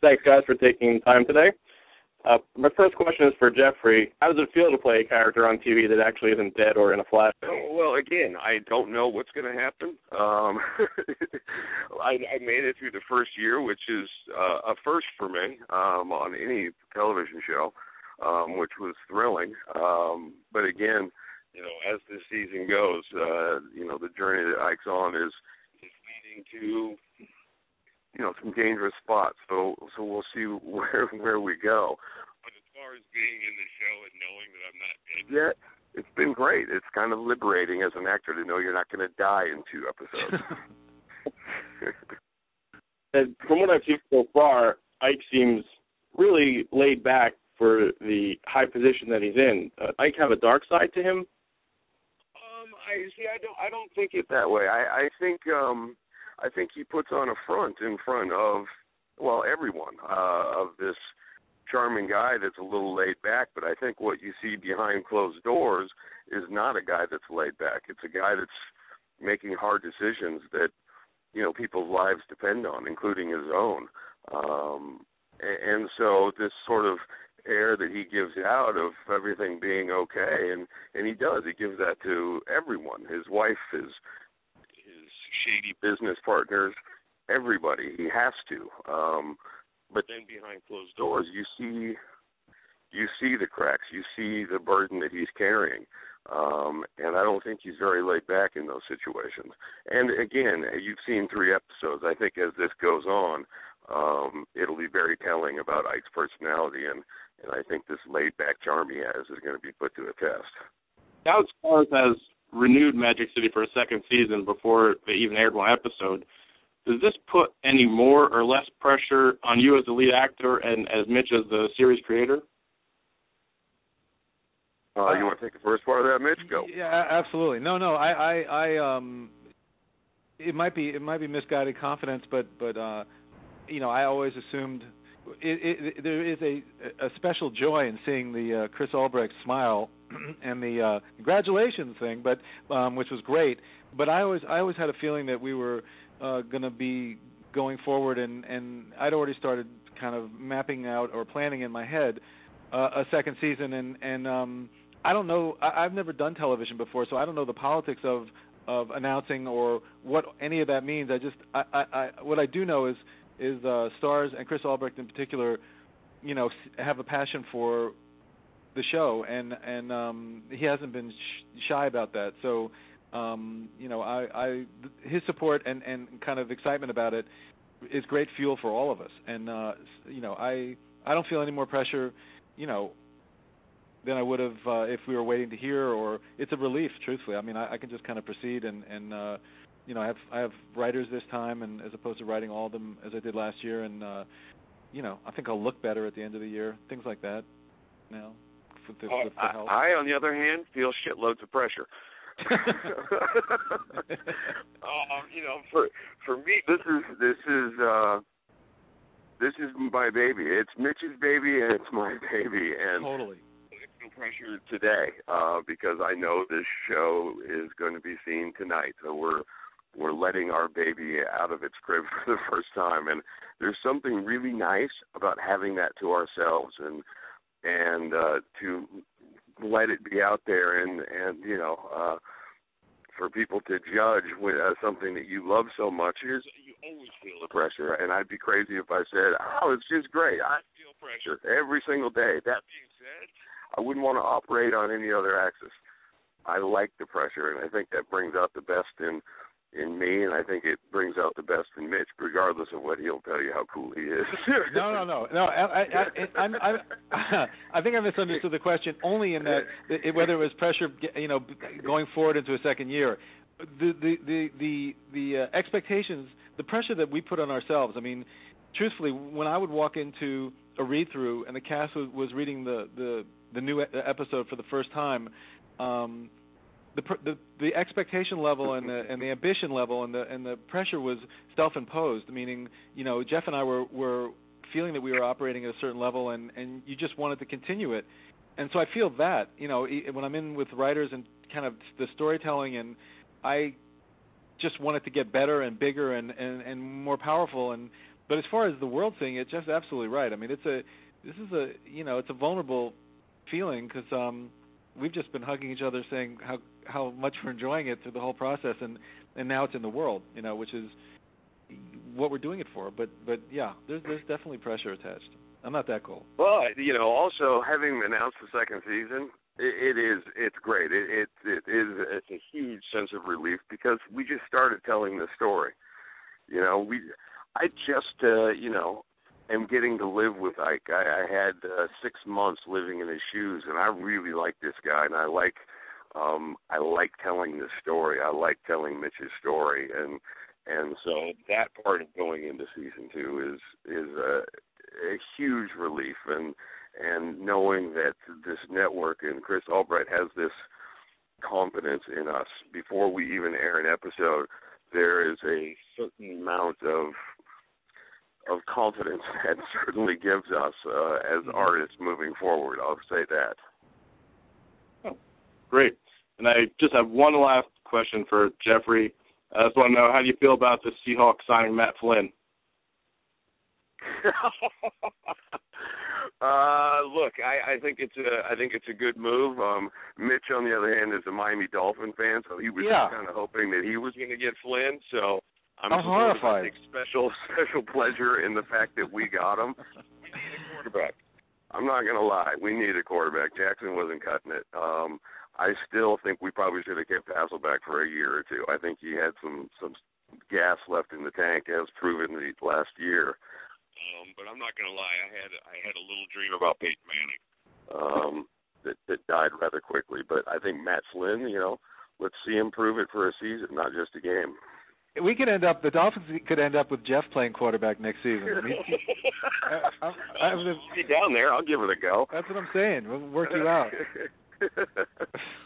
Thanks, guys, for taking time today. Uh, my first question is for Jeffrey. How does it feel to play a character on TV that actually isn't dead or in a flash? Well, again, I don't know what's going to happen. Um, I, I made it through the first year, which is uh, a first for me um, on any television show, um, which was thrilling. Um, but again, you know, as this season goes, uh, you know, the journey that Ike's on is is leading to you know some dangerous spots. So so we'll see where where we go. But as far as being in the show and knowing that I'm not dead yet, it's been great. It's kind of liberating as an actor to know you're not going to die in two episodes. and from what I've seen so far, Ike seems really laid back for the high position that he's in. Uh, Ike have a dark side to him. Um, I see. I don't. I don't think it that way. I, I think. um I think he puts on a front in front of well everyone uh, of this charming guy that's a little laid back. But I think what you see behind closed doors is not a guy that's laid back. It's a guy that's making hard decisions that you know people's lives depend on, including his own. Um, and so this sort of air that he gives out of everything being okay and and he does he gives that to everyone his wife is shady business partners, everybody. He has to. Um, but then behind closed doors, you see you see the cracks, you see the burden that he's carrying. Um, and I don't think he's very laid back in those situations. And again, you've seen three episodes. I think as this goes on, um, it'll be very telling about Ike's personality, and and I think this laid back charm he has is going to be put to a test. Now, Starz has renewed Magic City for a second season before they even aired one episode. Does this put any more or less pressure on you as the lead actor and as Mitch as the series creator? Uh, you want to take the first part of that, Mitch? Go. Yeah, absolutely. No, no. I, I, I um, it might be it might be misguided confidence, but but uh, you know, I always assumed it, it, there is a a special joy in seeing the uh, Chris Albrecht smile and the uh, congratulations thing, but um, which was great. But I always I always had a feeling that we were uh, going to be going forward, and and I'd already started kind of mapping out or planning in my head uh, a second season, and and um, I don't know I, I've never done television before, so I don't know the politics of of announcing or what any of that means. I just I, I, I what I do know is is uh, Starz and Chris Albrecht in particular, you know, have a passion for the show, and and um, he hasn't been sh- shy about that. So, um, you know, I, I his support and and kind of excitement about it is great fuel for all of us. And uh, you know, I I don't feel any more pressure, you know, than I would have uh, if we were waiting to hear. Or it's a relief, truthfully. I mean, I, I can just kind of proceed and and uh, you know, I have I have writers this time, and as opposed to writing all of them as I did last year, and uh, you know, I think I'll look better at the end of the year. Things like that. Know, with the, oh, with the I, help. I, on the other hand, feel shitloads of pressure. um, you know, for for me, this is this is uh this is my baby. It's Mitch's baby, and it's my baby, and totally. Pressure today uh, because I know this show is going to be seen tonight. So we're we're letting our baby out of its crib for the first time, and there's something really nice about having that to ourselves and and uh, to let it be out there and and you know uh, for people to judge with uh, something that you love so much is you always feel the pressure. and I'd be crazy if I said oh it's just great. I feel pressure. Every single day. That being said I wouldn't want to operate on any other axis. I like the pressure and I think that brings out the best in in me, and I think it brings out the best in Mitch, regardless of what he'll tell you how cool he is. no, no, no, no. I, I, I, I, I think I misunderstood the question only in that it, whether it was pressure, you know, going forward into a second year. The the the the, the uh, expectations, the pressure that we put on ourselves. I mean, truthfully, when I would walk into a read through and the cast was, was reading the the the new episode for the first time. Um, the, the the expectation level and the and the ambition level and the and the pressure was self-imposed. Meaning, you know, Jeff and I were were feeling that we were operating at a certain level, and and you just wanted to continue it. And so I feel that, you know, when I'm in with writers and kind of the storytelling, and I just want it to get better and bigger and and and more powerful. And but as far as the world seeing it, just absolutely right. I mean, it's a this is a you know it's a vulnerable feeling because um we've just been hugging each other, saying how how much we're enjoying it through the whole process, and and now it's in the world, you know, which is what we're doing it for. But but yeah, there's there's definitely pressure attached. I'm not that cool. Well, you know, also having announced the second season, it, it is it's great. It, it it is it's a huge sense of relief because we just started telling the story. You know, we I just uh, you know am getting to live with Ike. I, I had uh, six months living in his shoes, and I really like this guy, and I like um I like telling the story. I like telling Mitch's story, and and so that part of going into season two is is a, a huge relief, and and knowing that this network and Chris Albrecht has this confidence in us before we even air an episode. There is a certain amount of of confidence that certainly gives us uh, as mm-hmm. artists moving forward. I'll say that. Oh, great. And I just have one last question for Jeffrey. I just want to know how do you feel about the Seahawks signing Matt Flynn? uh look, I, I think it's a I think it's a good move. Um Mitch on the other hand is a Miami Dolphin fan, so he was yeah. kind of hoping that he was going to get Flynn. So I'm, I'm horrified. special special pleasure in the fact that we got him. we need a quarterback. I'm not gonna lie, we need a quarterback. Jackson wasn't cutting it. Um, I still think we probably should have kept Hasselbeck for a year or two. I think he had some some gas left in the tank, as proven the last year. Um, but I'm not gonna lie, I had I had a little dream about Peyton Manning. Um, that that died rather quickly. But I think Matt Flynn, you know, let's see him prove it for a season, not just a game we could end up the Dolphins could end up with Jeff playing quarterback next season. I I, I, I, down there. I'll give it a go. That's what I'm saying. We'll work you out.